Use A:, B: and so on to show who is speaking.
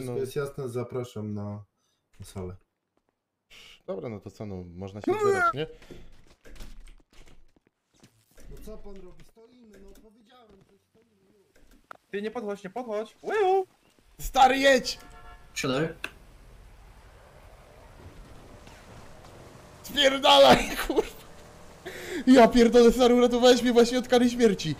A: Wszystko
B: No.
A: jest jasne, zapraszam na, na salę.
B: Dobra, no to co, no można się no zbierać, nie?
A: No co pan robi? Stoimy, no powiedziałem, że stoimy już.
C: Ty nie podchodź, nie podchodź. Will!
B: Stary, jedź!
D: Siadaj.
B: Spierdalaj, kurwa! Ja pierdolę, stary, uratowałeś mnie właśnie od kary śmierci.